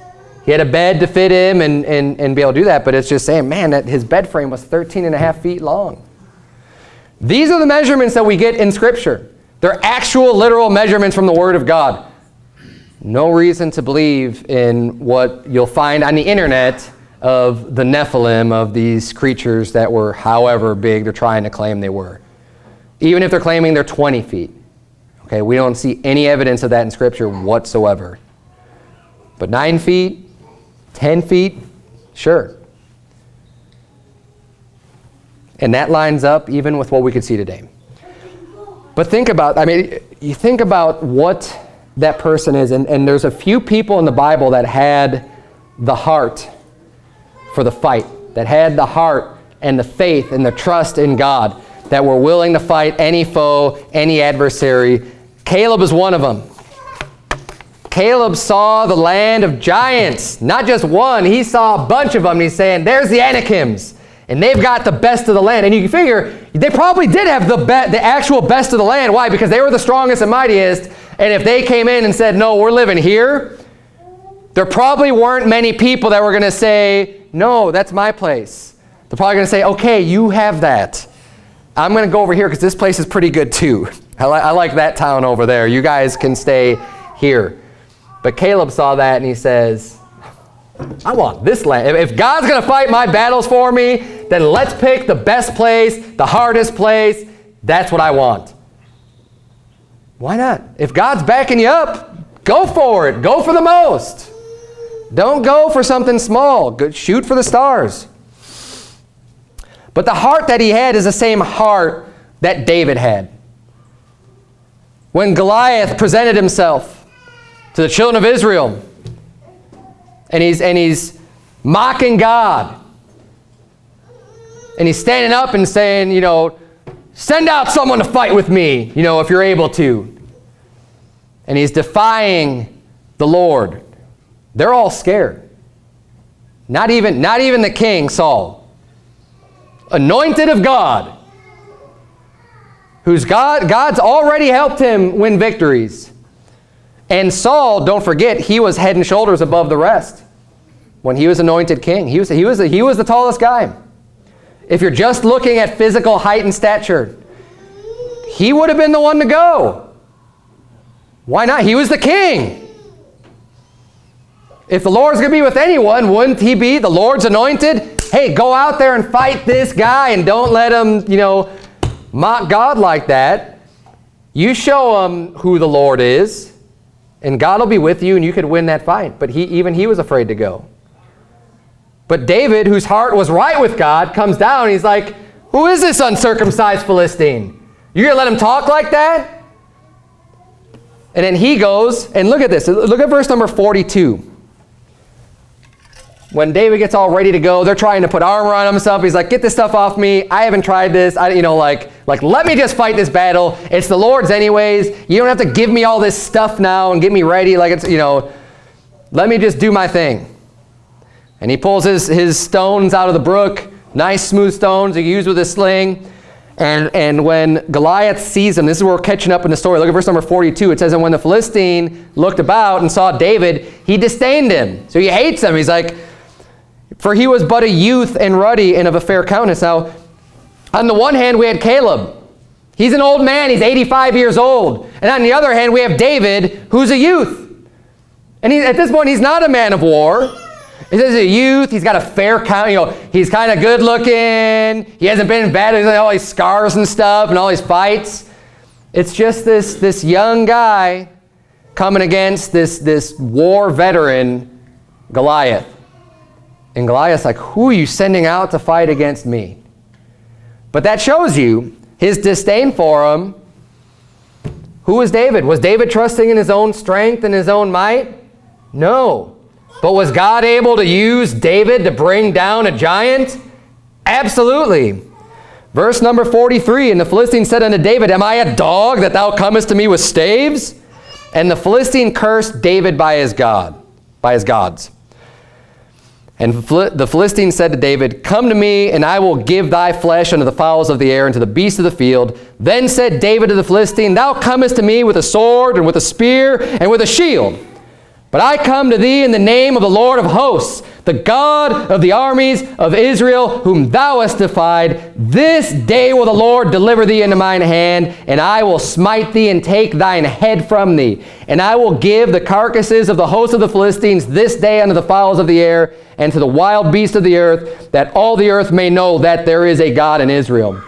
He had a bed to fit him and, and, and be able to do that, but it's just saying, man, that his bed frame was 13 and a half feet long. These are the measurements that we get in Scripture. They're actual, literal measurements from the Word of God. No reason to believe in what you'll find on the internet of the Nephilim, of these creatures that were however big they're trying to claim they were. Even if they're claiming they're 20 feet. Okay, we don't see any evidence of that in Scripture whatsoever. But 9 feet, 10 feet, sure. And that lines up even with what we could see today. But think about, I mean, you think about what that person is. And, and there's a few people in the Bible that had the heart for the fight, that had the heart and the faith and the trust in God, that were willing to fight any foe, any adversary. Caleb is one of them. Caleb saw the land of giants, not just one. He saw a bunch of them. And he's saying, there's the Anakims, and they've got the best of the land. And you can figure they probably did have the, the actual best of the land. Why? Because they were the strongest and mightiest. And if they came in and said, no, we're living here, there probably weren't many people that were going to say, no, that's my place. They're probably going to say, okay, you have that. I'm going to go over here because this place is pretty good too. I, li I like that town over there. You guys can stay here. But Caleb saw that and he says, I want this land. If God's going to fight my battles for me, then let's pick the best place, the hardest place. That's what I want. Why not? If God's backing you up, go for it. Go for the most. Don't go for something small. shoot for the stars. But the heart that he had is the same heart that David had. When Goliath presented himself, to the children of Israel. And he's, and he's mocking God. And he's standing up and saying, you know, send out someone to fight with me, you know, if you're able to. And he's defying the Lord. They're all scared. Not even, not even the king, Saul. Anointed of God. Who's God, God's already helped him win victories. And Saul, don't forget, he was head and shoulders above the rest when he was anointed king. He was, he was, he was the tallest guy. If you're just looking at physical height and stature, he would have been the one to go. Why not? He was the king. If the Lord's going to be with anyone, wouldn't he be the Lord's anointed? Hey, go out there and fight this guy and don't let him, you know, mock God like that. You show him who the Lord is. And God will be with you and you could win that fight. But he, even he was afraid to go. But David, whose heart was right with God, comes down he's like, who is this uncircumcised Philistine? You're going to let him talk like that? And then he goes, and look at this. Look at verse number 42 when David gets all ready to go, they're trying to put armor on himself. He's like, get this stuff off me. I haven't tried this. I, you know, like, like, let me just fight this battle. It's the Lord's anyways. You don't have to give me all this stuff now and get me ready. Like it's, you know, let me just do my thing. And he pulls his, his stones out of the brook, nice smooth stones he used with his sling. And, and when Goliath sees him, this is where we're catching up in the story. Look at verse number 42. It says, And when the Philistine looked about and saw David, he disdained him. So he hates him. He's like, for he was but a youth and ruddy and of a fair countenance. Now, on the one hand, we had Caleb. He's an old man. He's 85 years old. And on the other hand, we have David, who's a youth. And he, at this point, he's not a man of war. He's a youth. He's got a fair count. You know, he's kind of good looking. He hasn't been in battle. He's got all these scars and stuff and all these fights. It's just this, this young guy coming against this, this war veteran, Goliath. And Goliath's like, who are you sending out to fight against me? But that shows you his disdain for him. Who was David? Was David trusting in his own strength and his own might? No. But was God able to use David to bring down a giant? Absolutely. Verse number 43, And the Philistine said unto David, Am I a dog that thou comest to me with staves? And the Philistine cursed David by his God, by his gods. And the Philistine said to David, Come to me, and I will give thy flesh unto the fowls of the air and to the beasts of the field. Then said David to the Philistine, Thou comest to me with a sword, and with a spear, and with a shield. But I come to thee in the name of the Lord of hosts, the God of the armies of Israel, whom thou hast defied. This day will the Lord deliver thee into mine hand, and I will smite thee and take thine head from thee. And I will give the carcasses of the host of the Philistines this day unto the fowls of the air and to the wild beasts of the earth, that all the earth may know that there is a God in Israel.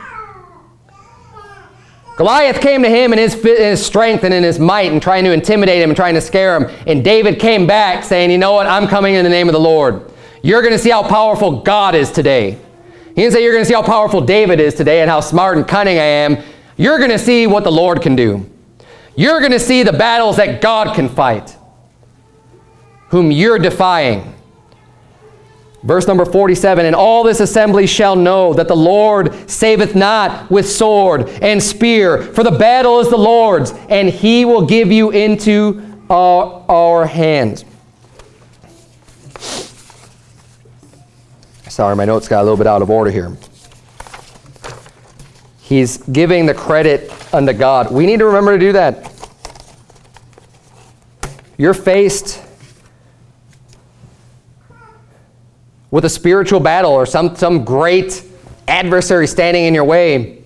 Goliath came to him in his, in his strength and in his might and trying to intimidate him and trying to scare him. And David came back saying, you know what, I'm coming in the name of the Lord. You're going to see how powerful God is today. He didn't say you're going to see how powerful David is today and how smart and cunning I am. You're going to see what the Lord can do. You're going to see the battles that God can fight, whom you're defying. Verse number 47, And all this assembly shall know that the Lord saveth not with sword and spear, for the battle is the Lord's, and he will give you into our, our hands. Sorry, my notes got a little bit out of order here. He's giving the credit unto God. We need to remember to do that. You're faced with a spiritual battle or some, some great adversary standing in your way.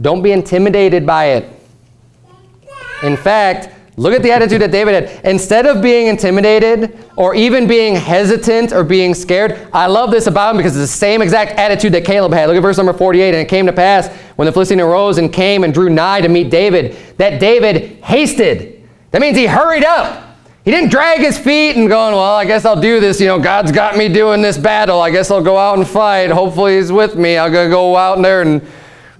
Don't be intimidated by it. In fact, look at the attitude that David had. Instead of being intimidated or even being hesitant or being scared, I love this about him because it's the same exact attitude that Caleb had. Look at verse number 48. And it came to pass when the Philistine arose and came and drew nigh to meet David, that David hasted. That means he hurried up. He didn't drag his feet and going, well, I guess I'll do this. You know, God's got me doing this battle. I guess I'll go out and fight. Hopefully he's with me. I'm going to go out there and,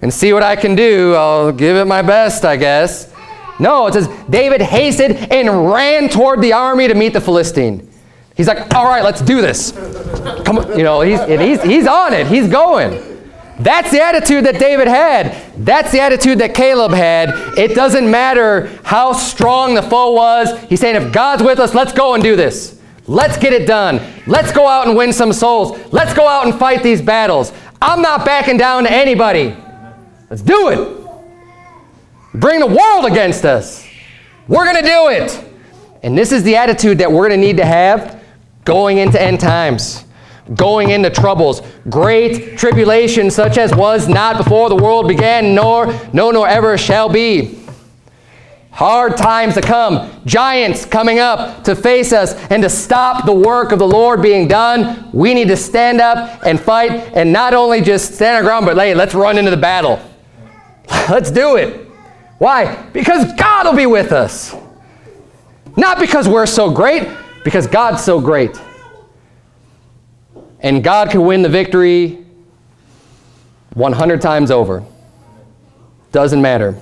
and see what I can do. I'll give it my best, I guess. No, it says David hasted and ran toward the army to meet the Philistine. He's like, all right, let's do this. Come on, you know, he's, he's, he's on it. He's going. That's the attitude that David had. That's the attitude that Caleb had. It doesn't matter how strong the foe was. He's saying, if God's with us, let's go and do this. Let's get it done. Let's go out and win some souls. Let's go out and fight these battles. I'm not backing down to anybody. Let's do it. Bring the world against us. We're going to do it. And this is the attitude that we're going to need to have going into end times going into troubles, great tribulation such as was not before the world began, nor no nor ever shall be. Hard times to come, giants coming up to face us and to stop the work of the Lord being done. We need to stand up and fight and not only just stand our ground, but hey, let's run into the battle. Let's do it. Why? Because God will be with us. Not because we're so great, because God's so great and God can win the victory 100 times over. Doesn't matter.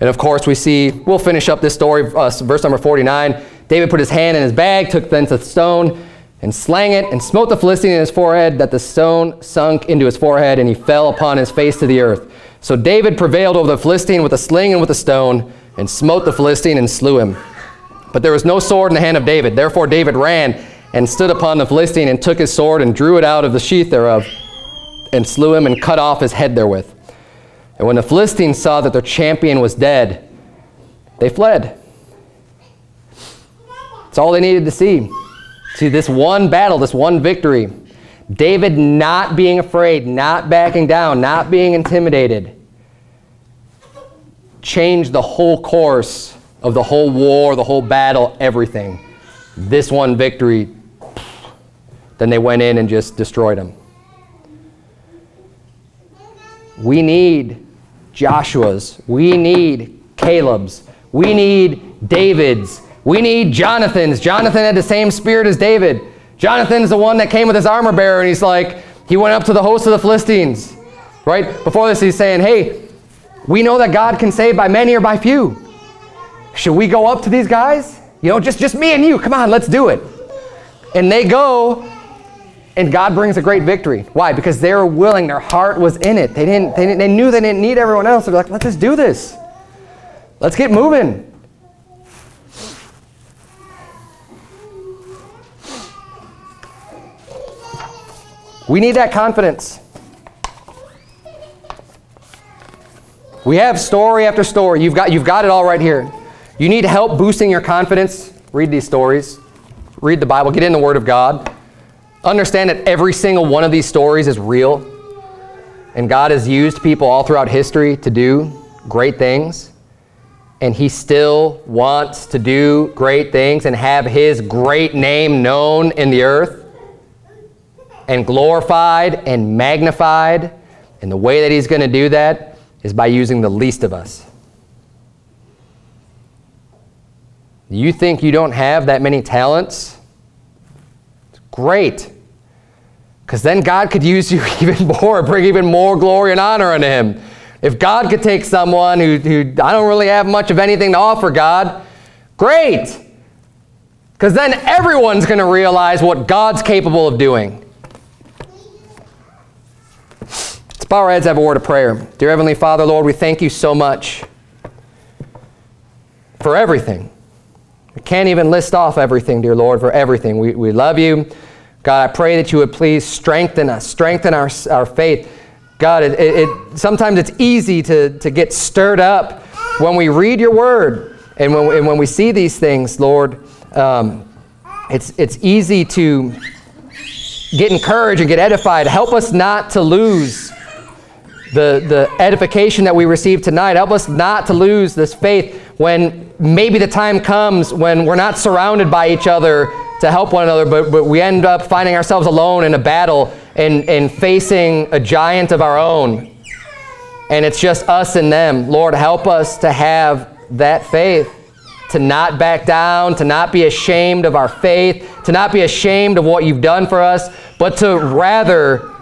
And of course, we see, we'll finish up this story, uh, verse number 49. David put his hand in his bag, took thence a stone, and slang it, and smote the Philistine in his forehead, that the stone sunk into his forehead, and he fell upon his face to the earth. So David prevailed over the Philistine with a sling and with a stone, and smote the Philistine and slew him. But there was no sword in the hand of David. Therefore David ran and stood upon the Philistine and took his sword and drew it out of the sheath thereof and slew him and cut off his head therewith. And when the Philistines saw that their champion was dead, they fled. That's all they needed to see. See, this one battle, this one victory, David not being afraid, not backing down, not being intimidated, changed the whole course of the whole war, the whole battle, everything. This one victory, then they went in and just destroyed them. We need Joshua's. We need Caleb's. We need David's. We need Jonathan's. Jonathan had the same spirit as David. Jonathan's the one that came with his armor bearer, and he's like, he went up to the host of the Philistines. Right? Before this, he's saying, hey, we know that God can save by many or by few. Should we go up to these guys? You know, just, just me and you. Come on, let's do it. And they go, and God brings a great victory. Why? Because they were willing. Their heart was in it. They, didn't, they, didn't, they knew they didn't need everyone else. They're like, let's just do this. Let's get moving. We need that confidence. We have story after story. You've got, you've got it all right here. You need help boosting your confidence? Read these stories. Read the Bible. Get in the Word of God. Understand that every single one of these stories is real. And God has used people all throughout history to do great things. And He still wants to do great things and have His great name known in the earth and glorified and magnified. And the way that He's going to do that is by using the least of us. You think you don't have that many talents? Great. Because then God could use you even more, bring even more glory and honor unto Him. If God could take someone who, who I don't really have much of anything to offer God, great. Because then everyone's going to realize what God's capable of doing. Let's bow our heads have a word of prayer. Dear Heavenly Father, Lord, we thank you so much for everything. We can't even list off everything, dear Lord, for everything. We, we love you. God, I pray that you would please strengthen us, strengthen our, our faith. God, it, it, it, sometimes it's easy to, to get stirred up when we read your word and when, and when we see these things, Lord. Um, it's, it's easy to get encouraged and get edified. Help us not to lose the, the edification that we received tonight. Help us not to lose this faith when maybe the time comes when we're not surrounded by each other to help one another, but, but we end up finding ourselves alone in a battle and, and facing a giant of our own. And it's just us and them. Lord, help us to have that faith, to not back down, to not be ashamed of our faith, to not be ashamed of what you've done for us, but to rather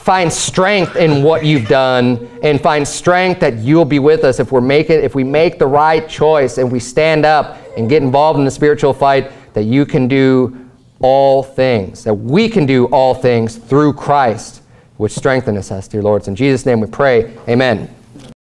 find strength in what you've done and find strength that you'll be with us if we're making if we make the right choice and we stand up and get involved in the spiritual fight that you can do all things, that we can do all things through Christ, which strengthens us, dear Lord. It's in Jesus' name we pray. Amen.